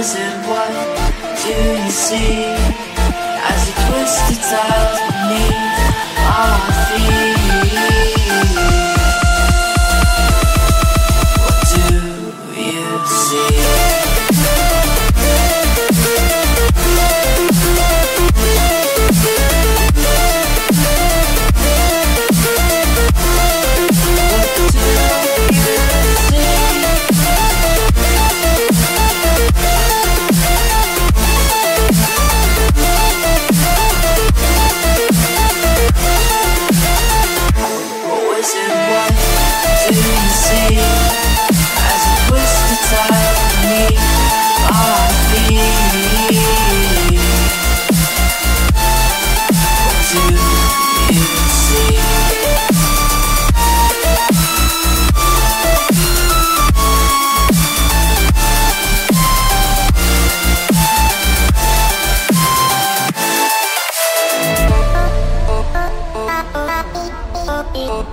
wizard, what do you see What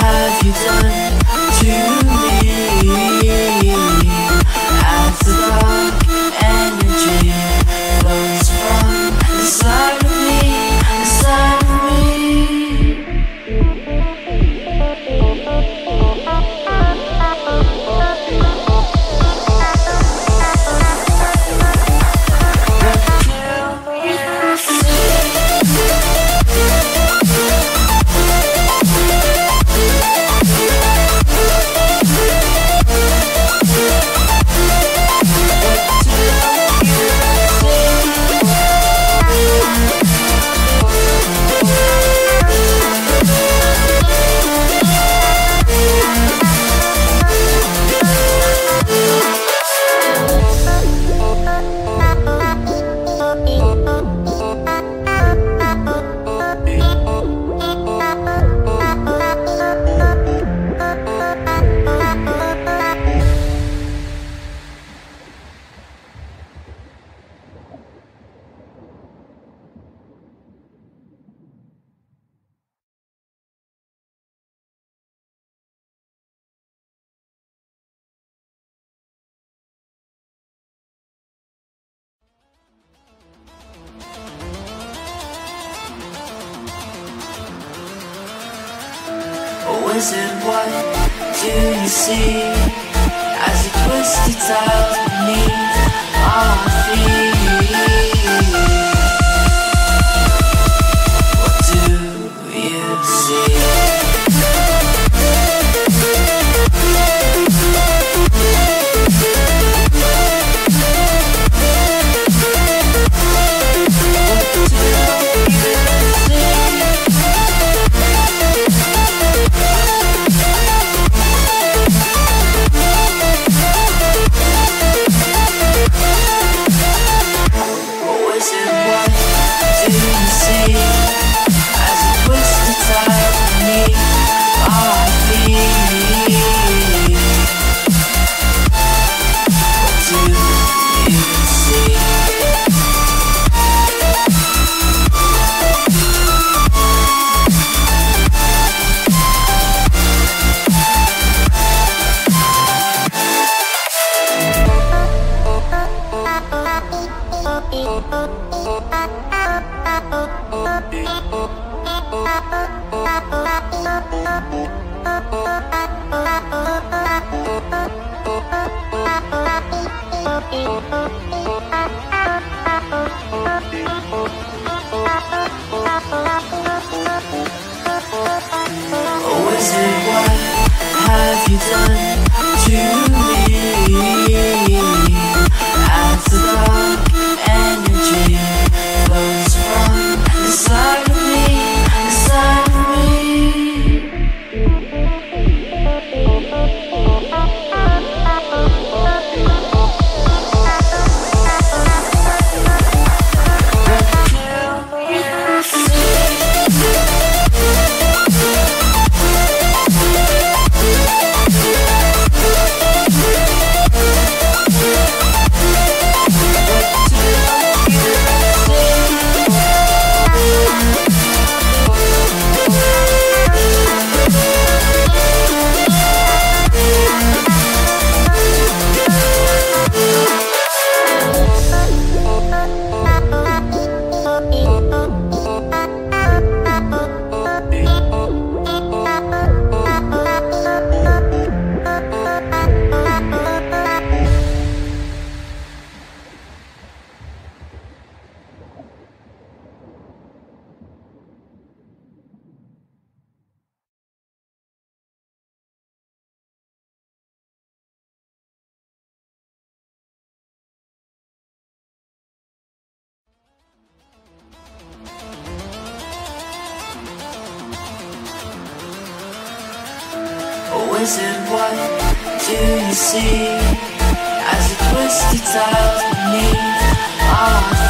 have you done? Wizard, what do you see as you twist the tiles beneath our feet? Oh, is it? What have you done? Was it? What do you see as the twisted tiles beneath our?